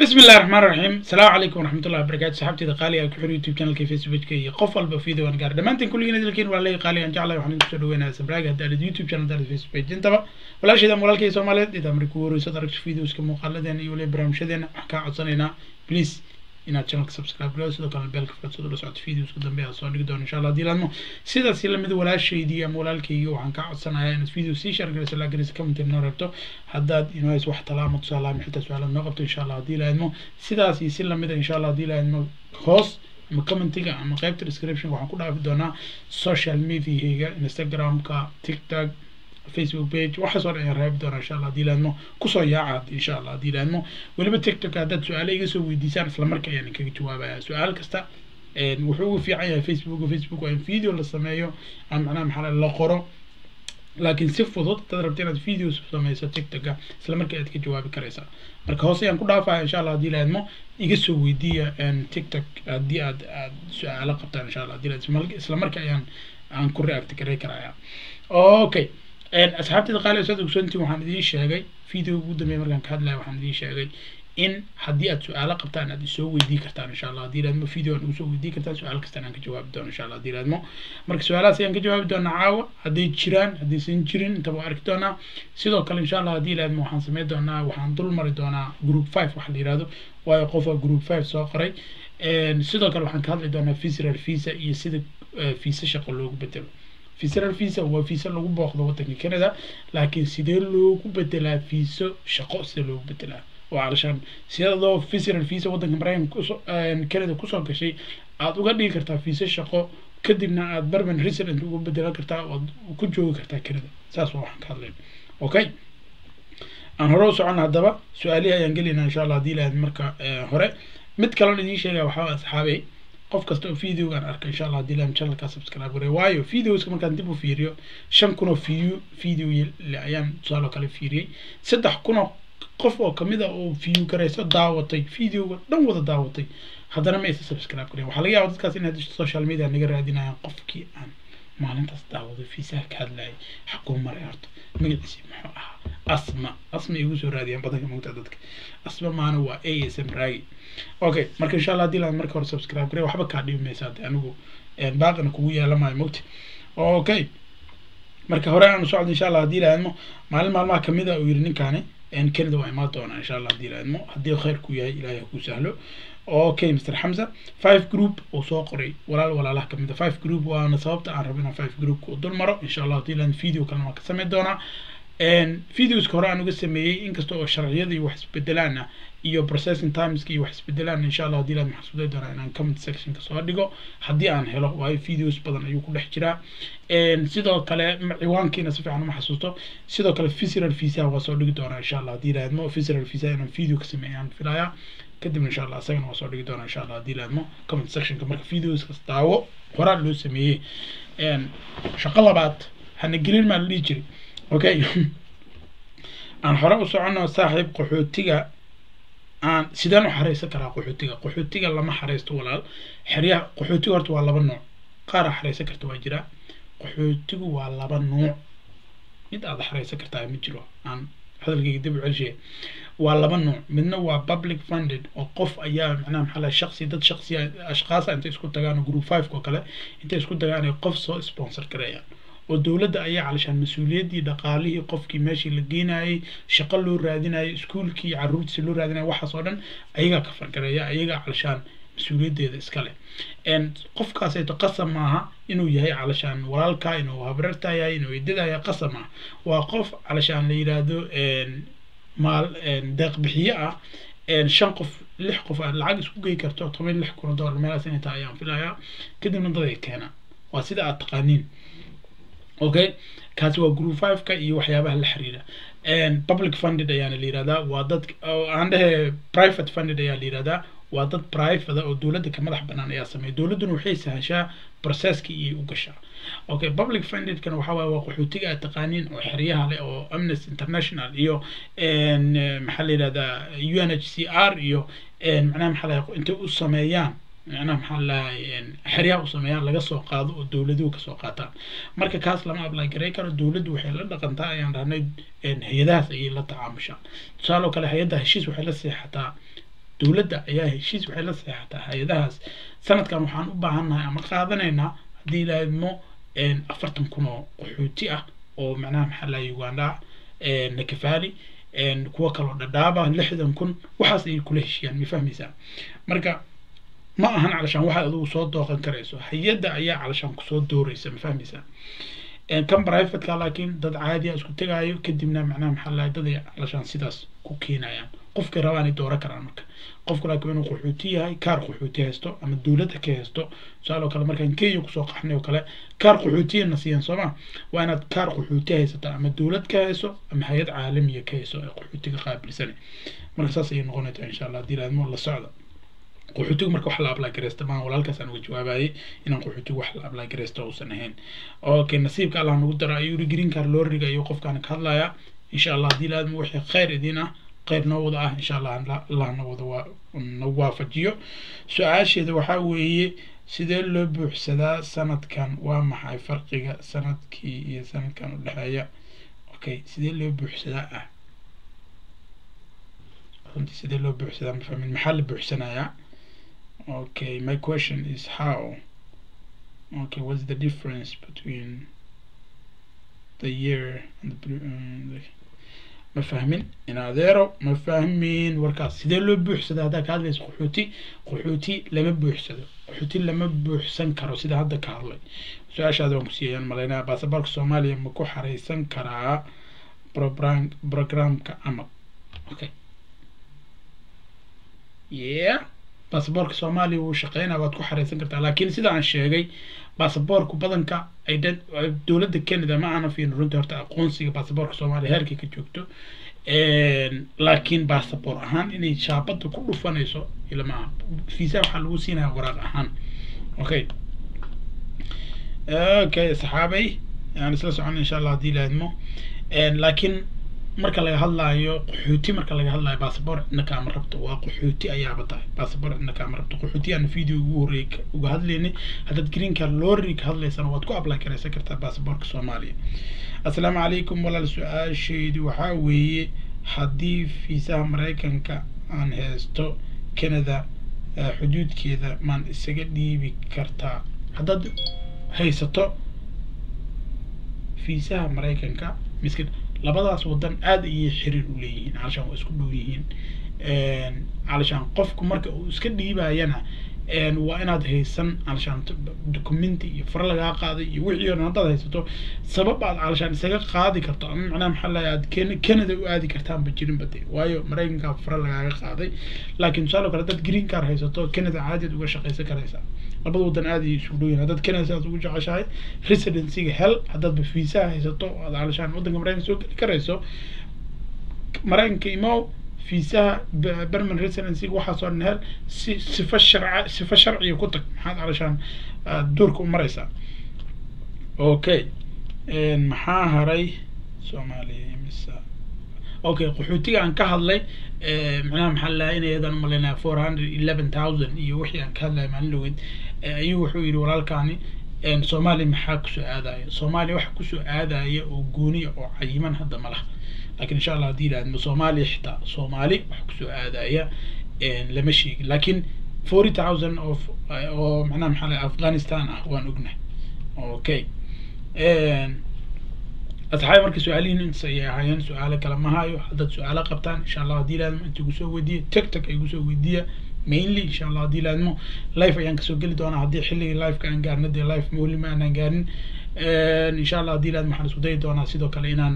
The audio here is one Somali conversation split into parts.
بسم الله الرحمن الرحيم السلام عليكم ورحمة الله وبركاته صحابتي قالي كحر يوتيوب channel كي فيسبوك كي قفل بفيديو وان قاعد دمانتين كل جنة لكن ولا قالي ان جعله وحنا نشتري وين سبراج هذا اليوتيوب channel ده فيسبوك انت ولا شيء ده مولال كي سومالي إذا مركور يصدر فيديوز كم مقالدين يولي برامشدين حكا عصنينا بليز inaad channelka subscribe galo sidoo kale beelka fadso la socota videoska dambe aad soo dhigi doono insha allah haddii laadmo sidaas la mid walaashaydii ama walaalkaygi waxaan kaa codsanayaa inaad video sii share galiso laa garisa commentin noo rabto haddaad inways wax talaama tusaalaama xitaa su'aalaad noo qabto insha allah haddii laadmo sidaas iyo si lamida insha allah haddii laadmo hoos ama commentiga ama qaybta description waxaan ku dhaafi doonaa social mediahayga instagramka tiktok facebook page. Waxaas oo dhan ayaan raabi doonaa insha allah haddii laadmo ku soo yaaca insha allah haddii laadmo weliba tiktok haddaad su'aale iga soo weydiisaan isla marka ayaan kaga jawaabaya. Su'aal kasta wuxuu ugu fiican yahay facebook facebook waa in video la sameeyo ama macnaha maxaa la qoro. Laakiin si fudud hadaad rabta inaad videos sameyso tiktoka isla aad ka jawaabi karaysaa. Marka hoose ayaan ku dhaafaya insha allah haddii laadmo iga soo weydiiya tiktok haddii aad aad su'aalo qabtaan insha allah haddii isla marka ayaan aan ku react garay karaya. Okay asxaabtayda qaali saad ogsoontiin waxaan idiin sheegay video ugu dambeeya markaan ka hadlaya waxaan idiin sheegay in haddii aad su'aalo qabtaan aad isoo weydii kartaan insha allah haddii laadmo video aan ugu soo weydii kartaan su'aal kastaan aan ka jawaabi doono insha allah haddii laadmo marka su'aalahaas ayaan ka jawaabi doonaa caawa hadday jiraan haddaysan jirin intaba arki doonaa. Sidoo kale insha allah haddii laadmo waxaan sameyn doonaa waxaan dul mari doonaa group five waxa la yihahdo waayo qofa group five soo qoray. Sidoo kale waxaan ka hadli doonaa visitor visa iyo sida visa shaqo loogu bedelo visitor visa waa visa lagu booqdo waddanka canada laakiin sidee loogu bedelaa viso shaqo sida loogu bedelaa waa calashaan sidadoo visitor visa waddanka maraykanka ku soo canada ku soo gashay aad uga dhigi kartaa viso shaqo kadibna aad barman resident uga bedelan kartaa ood ku joogi kartaa canada saas waa waxaan ka hadlayna okay aan hore u socon haddaba su'aalihi ayaan gelaynaa insha allah haddii lahayd marka hore. Mid kaloon idiin sheegaya waxaa asxaabey qof kasta oo videogaan arka insha allah haddii lahayd channelka subscribe garay waayo videoska markaan dib u fiiriyo shan kun oo view video ayaan tusaale kale fiiriyey. Saddex kun oo qof oo ka mid a oo view garayso daawatay videoga dhan wada daawatay. Haddana ma aysa subscribe garay waxaa laga yaaba dadkaas inay social media naga raadinayaan qofkii aan maalintaas daawaday fiisaha ka hadlayay xaquu maray horta magaciisi muxuu ahaa asma asma igu soo raadiyaan badanka mogtaa dadka asma maana waa a s m raagi okay marka insha allah haddii laan marka hore subscribe garay waxba kaa dhibi maysa hadde anigu baaqina kugu yeelamayo mogta okay marka hore aan socdo insha allah haddii laadmo maalin maalmaha ka mid a uu yiri ninkaani canada waa imaan doonaa insha allah haddii laadmo haddii khayr ku yahay ilaahay ha ku sahlo okay mr xamza five group uu soo qoray. Walaal walaalaha ka mid a five group waana sababta aan rabo inaan five group ku dul maro. Insha allah laan video kalena waan ka sameyn doonaa videoska hore aan uga sameeyey inkasta oo sharciyada iyo wax isbedelaana iyo processing timeska iyo wax isbedelaan insha allah haddii laad maxaan isku doonaa inaan comment sectionka soo dhigo. Haddii aan helo waayo videos badan ayuu ku dhex jiraa. Sidoo kale ciwaankiina si fiican uma xasuusto. Sidoo kale visitor visa waa soo dhigi doonaa insha allah haddii laadmo visitor visa inaan video ka sameeyaan filayaa kadibna insha allah isagana waa soo dhigi doonaa insha allah haddii laadmo comment sectionka marka videoskas daawo horaa loo sameeyey shaqo labaad hana gelin maa la dhihi jiray okay aan hore u socono saaxiib qaxootiga aan sideen u xareysan karaa qaxootiga qaxootiga lama xareysto walaal xeryaha qaxootiga horta waa laba nooc qaar a xareysan karta waa jiraa qaxootigu waa laba nooc mid aad xareysan kartaa ma jiro aan hadalkayga dib u celshiya waa laba nooc. Midna waa public funded oo qof ayaa macnaha maxaa shaqsi dad shaqsiya ashqaasa intay isku tagaan oo group five oo kale intay isku tagaan ay qof soo sponsor gareeyaan oo dowladda ayaa calashaan mas'uuliyaddii dhaqaalihii qofkii meeshii la geenayay shaqo loo raadinayay iskuulkii iyo carruurtiisa loo raadinaya waxaas oo dhan ayagaa ka fargareeya ayagaa calashaan mas'uuliyaddeeda iska leh. Qofkaasayto qasab maaha inuu yahay calashaan walaalka inuu habrarta yahay inuu eedadaya qasab maaha. Waa qof calashaan la yidhaahdo maal deeq bixiye ah shan qof lix qof aad lacag isku gey karto toban lix kun oo meelaas inay tahay ayaan filayaa. Kadibna dad ay keenaan. Waa sida aad taqaaniin. Okay kaasi waa group five-ka iyo waxyaabaha la xiriira. Public funded ayaana la yihahdaa waa dad aan dhehe private funded ayaa la yihahdaa waa dad private oo dowladda ka madax banaan ayaa sameeya dowladduna waxay sahashaa processkii iyo u gashaa. Okay public fundedkana waxa waaye waa qaxootiga aad taqaaniin oo xeryaha leh oo amnesty international iyo maxaa la yihahdaa u n h c r iyo macnaha maxaa lahay intay u sameeyaan macnaha maxaa lahay xeryaha u sameeyaan laga soo qaado oo dowladuhu ka soo qaataan. Marka kaas lama apply garay karo dowladdu waxay la dhaqantaa ayaan dhahnay hay'adahaas ayay la tacaamushaan tusaale oo kale hay'adda heshiis waxay la seexataa dowladda ayaa heshiis waxay la seexataa hay'adahaas. Sanadkan waxaan u baahannahay ama qaadanaynaa haddii ilaahidmo afartan kun oo qaxooti ah oo macnaha maxaa laha uganda nakafali kuwa kaloo dhadhaaba lixdan kun waxaas ay kula heshiiyaan ma fahmaysaa? Marka ma ahan calashaan waxaad adigu soo dooqan karayso. Hay'adda ayaa calashaan ku soo dooraysa ma fahmaysaa? Kan privateka laakiin dad caadiya isku tegaayo kadibna macnaha maxaa lahay dad ay calashaan sidaas ku keenayaan qofkay rabaan ay dooran karaan marka. Qofku laakiin inuu qaxooti yahay kaar qaxooti haysto ama dowladda ka haysto tusaale oo kale markaan kenya ku soo qaxnay oo kale kaar qaxootiyana siiyan sooma waa inaad kaar qaxooti haysato ama dowlad ka hayso ama hay'ad caalamiya ka hayso ee qaxootiga qaabilsane marka saas ayay noqonaysaa insha allah haddii laadmo la socda. Qaxootigu marka wax la apply gareysta maan walaalkaas aan uga jawaabayay inaan qaxootigu wax la apply gareysta uusan ahayn. Okay nasiibka allah nagu dara ayuu ri green card loo riga ayuu qofkaan ka hadlayaa insha allah haddii laadmo wixii khayr idiin ah khayr noo wada ah insha allah allah na wada waa na waafajiyo. Su'aasheeda waxaa weeye sidee loo buuxsadaa sanadkan? Waa maxay farqiga sannadkii iyo sanadkan u dhexeeya? Okay sidee loo buuxsadaa? Ah. Runtii sidee loo buuxsadaa? Ma fahmin. Maxaa la buuxsanayaa? Okay my question is how? Okay what's the difference between the year and the, um, the ma fahmin in adeero ma fahmin warkaas sidee loo buuxsada haddaa ka hadlaysa qaxooti qaxooti lama buuxsado qaxooti lama buuxsan karo sida hadda ka hadlay su'aashaada waan kusiiyayaan malaynaya baasaboorka soomaaliya ma ku xareysan karaa program programka amal okay yeah baasaboorka soomaaliya wuu shaqeynaa waad ku xareysan kartaa. Laakiin sida aan sheegay baasaboorku badanka dowladda canada ma aana fiirin runtii horta aqoonsiga baasaboorka soomaaliya heerkay ka joogto. Laakiin baasaboor ahaan inay shaabada ku dhufanayso ilama visa waxaa lagu siinaya waraaq ahaan. Okay okay saxaabay aan isla socon insha allah haddii laadmo laakiin marka laga hadlaayo qaxooti marka laga hadlaayo basaboor cidna kaama rabto waa qaxooti ayaaba tahay. Basaboor cidna kaama rabto. Qaxooti aan video ugu horreey uga hadlaynay. Haddaad green card lorry ka hadlaysana waad ku apply karaysan kartaa basaboorka soomaaliya. Assalaamu calaykum walaal su'aashaydu waxaa weeye haddii fiisaha maraykanka aan haysto canada xuduudkeeda maan isaga dhiibi kartaa. Haddaad haysato fiisaha maraykanka miska labadaas wadan aada ayay xiriir u leeyihiin calashaan waa isku dhow yihiin. Calashaan qofku marka uu iska dhiibayana waa inaad haysan calashaan documenti iyo far lagaa qaaday iyo wixii o dhan haddaad haysato sabab aad calashaan isaga qaadi karto. Ama macnaha maxaa lahay aad ken canada u aadi kartaanba jirinba de waayo maraykankaa fara lagaaga qaaday. Laakiin tusaale kale haddaad green car haysato canada caadiad uga shaqaysan karaysaa labada wadan aada ayay isugu dhow yihiin haddaad canada sidaas ugu jeceshahay residencyga hel. Haddaadba fiisaha haysato aad calashaan waddanka maraykanka soo geli karayso maraykanka imow fiisaha berman residencyga waxaasoo dhan hel si sifa sharca sifa sharciga ku tag maxaad calashaan duurka u maraysaa okay maxaa haray? Soomaaliya misa. Okay qaxootiga aan ka hadlay macnaha maxaa lahaa in iyadan u malaynaya four hundred eleven thousand iyo wixii aan ka hadlaya maalin dhaweyd ayuu wuxuu yidhi walaalkaani soomaaliya maxaa ku soo aadaya? Soomaaliya waxa ku soo aadaya oo gooniya oo cayiman hadda ma laha laakiin insha allah haddii yidhahdmo soomaaliya xitaa soomaali waxa ku soo aadaya lama sheegin laakiin forty thousand of oo macnaha maxaa lahay afghanistan ah waan ognahay okay asxaabi marka su'aalihiin intas ayay ahaayeen su'aalo kale ma hayo haddaad su'aalo qabtaan insha allah haddii laadmo inta igusoo weydiiya teg ay igusoo weydiiya mainly insha allah haddii laadmo life ayaan ka soo geli doonaa haddii xilligii lifeka aan gaarno dee life mawlima aanaan gaarin insha allah haddii laadmo waxaan isku dayi doonaa sidoo kale inaan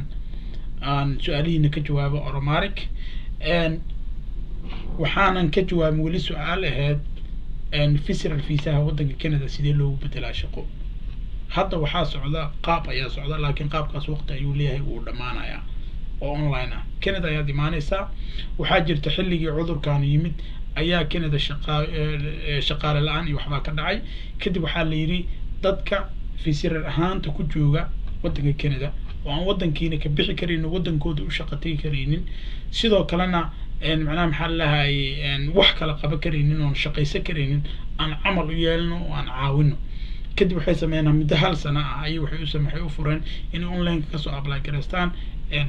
aan su'aalihiina ka jawaabo oromaric waxaanan ka jawaabin weli su'aal ahayd fisiral fiisaha waddanka canada sidee loogu bedelaa shaqo? Hadda waxaa socda qaab ayaa socda laakiin qaabkaas waqti ayuu leeyahay wuu dhammaanayaa oo online ah. Canada ayaad imaaneysaa waxaa jirta xilligii cudurkan yimid ayaa canada shaqaa shaqaale la'aan iyo waxbaa ka dhacay. Kadib waxaa la yidhi dadka fisiral ahaanta ku jooga waddanka canada oo aan waddankiina ka bixi karaynin waddankooda u shaqa tegi karaynin sidoo kalena macnaha maxaa lahay wax kala qaban karaynin oon shaqaysan karaynin aan camal u yeelno oo aan caawino. Kadib waxay sameeyeen muddo hal sano ah ayay waxay u waxay u fureen inay onlineka ka soo apply garaystaan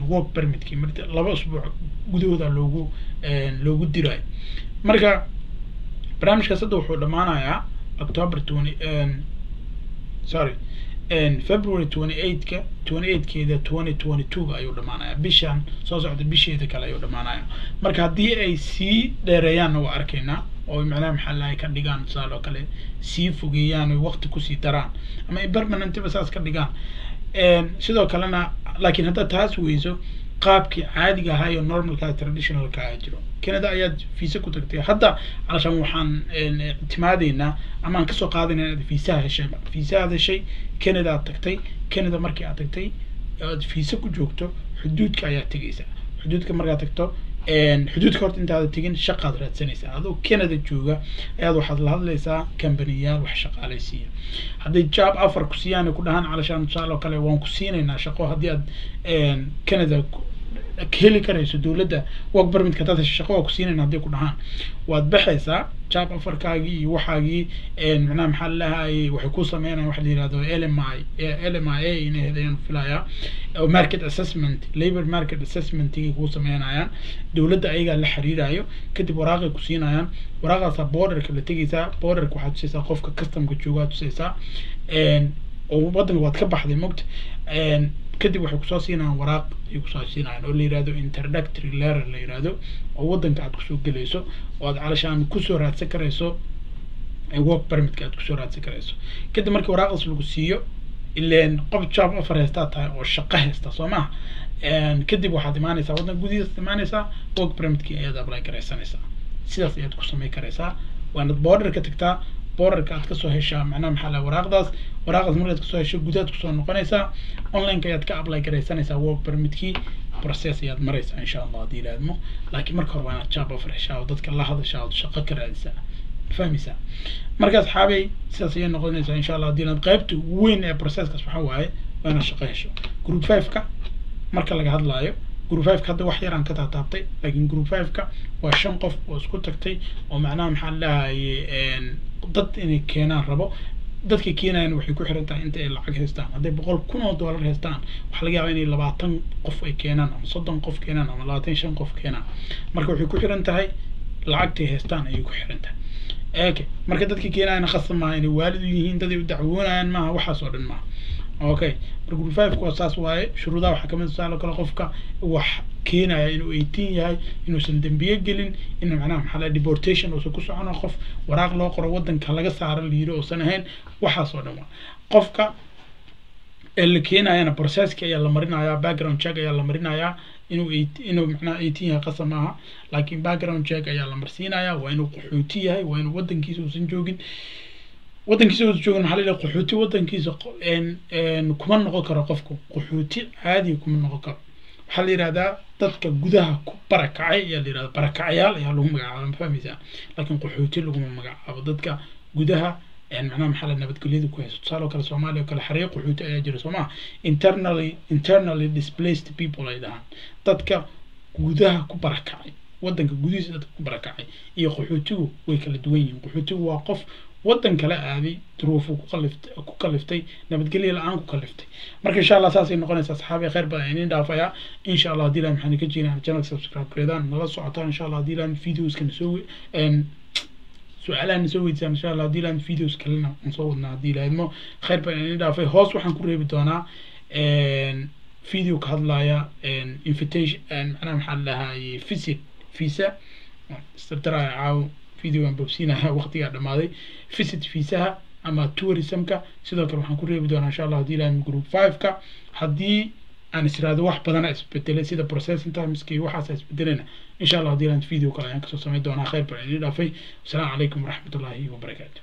work permitkii. Marka laba usbuuc gudahooda loogu loogu dirayo marka barnaamijkaas hadda wuxuu dhammaanayaa october twenty sorry february twenty eightka twenty eightkeeda twenty twenty two ayuu dhamaanaya bishan soo socda bisheeda kale ayuu dhamaanaya marka haddii ay sii dheereeyaanna waa arkaynaa oo macnaha maxaa lahay ka dhigaan tusaale oo kale sii fogeeyaan oy waqti ku sii daraan ama ay permanentba saas ka dhigaan. Sidoo kalena laakiin haddaad taas weyso qaabkii caadiga ahaa iyo normalka traditionalka ah jiro. Canada ayaad fiisa ku tagtay. Hadda calashaan waxaan ictimaadeynaa ama ka soo qaadayna inaad fiisaha heshay. Fiisahaad heshay canada aad tagtay. Canada markii aad tagtay aad fiisa ku joogto xuduudka ayaad tegeysaa xuduudka markaad tagto xuduudka horta intaada tegin shaqaad raadsanaysaa. Adoo canada jooga ayaad waxaad la hadlaysaa kambaniyaal wax shaqaalaysiiya hadday job afar ku siiyaan ku dhahaan calashaan oo kale waan ku siinaynaa shaqo. Haddii aad canada heli karayso dowladda work permitka hadaad hesho shaqo waa ku siinayna hadday ku dhahaan. Waad baxaysaa job afarkaagii iyo waxaagii macnaha maxaa lalahay waxay ku sameynayaan waxa la yihahdo l m i l m i a inay hedayaan filayaa market assessment labor market assessmentigay kuu sameynayaan. Dowladda ayagaa la xiriirayo kadib waraaqay ku siinayaan. Waraaqaasaa borderka la tegeysaa borderka waxaad tusaysaa qofka customka joogaa tusaysaa oo waddanka waad ka baxday mogta kadib waxay ku soo siinayaan waraaq ay ku soo siinayaan oo la yihahdo introductory letter la yihahdo oo waddanka aad ku soo gelayso oo aad calashaan ku soo raadsan karayso work permitka aad ku soo raadsan karayso. Kadib markii waraaqdaas lagu siiyo ileen qof job offer haystaa tahay oo shaqo haysta soo maha kadib waxaad imaanaysaa waddanka gudihiisaad imaanaysaa work permitkii ayaad apply garaysanaysaa sidaas ayaad ku samayn karaysaa. Waanad borderka tagtaa borderka aad ka soo heshaa macnaha maxaa laha waraaqdaas waraaqdaas markaad ka soo hesho gudaad ku soo noqonaysaa onlineka ayaad ka apply garaysanaysaa work permitkii process ayaad maraysaa insha allah haddii ilaadmo laakiin marka hore waa inaad job offer heshaa oo dadka la hadashaa oo shaqo ka raadisaa. Fahmaysaa markaas xaabay sidaas ayay noqonaysaa insha allah haddii inaad qaybta weyn ee processkaas waxaa waaye waa inaad shaqo hesho. Group five-ka marka laga hadlaayo group five-ka hadda wax yaraan ka taataabtay laakiin group five-ka waa shan qof oo isku tagtay oo macnaha maxaa lahaye dad inay keenaan rabo dadka keenayan waxay ku xiran tahay inta ay lacag haystaan. Hadday boqol kun oo dollar haystaan waxaa laga yaabaa inay labaatan qof ay keenaan ama soddon qof keenaan ama labaatan shan qof keenaan. Marka waxay ku xiran tahay lacagtay haystaan ayay ku xiran tahay marka dadka keenayana khasab maaha inay waalid u yihiin dad ay u dacwoonayaan maaha waxaas oo dhan maaha okay marka group five kuwa saas waaye shuruudaha waxaa ka mid tusaale kale qofka wax keenaya inuu eighteen yahay inuusan dembiye gelin in macnaha maxaa laha deportation uusan ku socono qof waraaq loo qoro waddanka laga saaro la yiri uusan ahayn waxaas oo dhan waa. Qofka ee la keenayana processki ayaa la marinayaa background check ayaa la marinayaa inuu inuu macnaha eighteen yahay qasab maaha laakiin background check ayaa la marsiinayaa waa inuu qaxooti yahay waa inuu waddankiisa uusan joogin waddankiisa uusan joogin maxaa la yidhaha qaxooti waddankiisa kuma noqon karo qofku. Qaxooti caadiga kuma noqon karo. Waxaa la yidhahdaa dadka gudaha ku barakacay ayaa la yidhahda barakacayaal ayaa lagu magacaaba ma fahmaysaa? Laakiin qaxooti laguma magacaabo. Dadka gudaha macnaha maxaa la nabadgelyada ku hayso? Tusaale oo kale soomaaliya oo kale xariiq qaxooti ayaa jira soo maha internally internally displaced people ay dhahaan. Dadka gudaha ku barakacay waddanka gudihiisa dadka ku barakacay iyo qaxootigu way kala duwan yihiin. Qaxootigu waa qof waddan kala aaday duruufu ku kaliftay nabadgelyo la'aan ku kaliftay marka insha allah saasay noqonaysaa saxaabi khayr badan inin dhaafayaa insha allah haddii ilahay maxaan ka jeedaan channel subscribe gareedaan nala socotaan insha allah haddii ilahay videoskana soo su'aalaha na soo weydiisaan insha allah haddii ilahay videos kalena aan soo wadnaa haddii ilahay mo khayr badan inin dhaafay. Hoos waxaan ku reebi doonaa video ka hadlaya invitation macnaha maxaa la dhahaa visit visa. Istirtiraya caawo videogan bobsiinaha waqtigaa dhamaaday visit viisaha ama tourismka. Sidoo kale waxaan ku reebi doonaa insha allah haddii ilahay group five-ka. Haddii aan israado wax badana isbedelay sida processing timeska iyo waxaas isbedelena insha allah ilahay video kale ayaan ka soo samayn doonaa. Khayr baan idin dhaafay. Wasalaamu calaykum waraxmatullaahi wabarakaatu